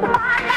Bye.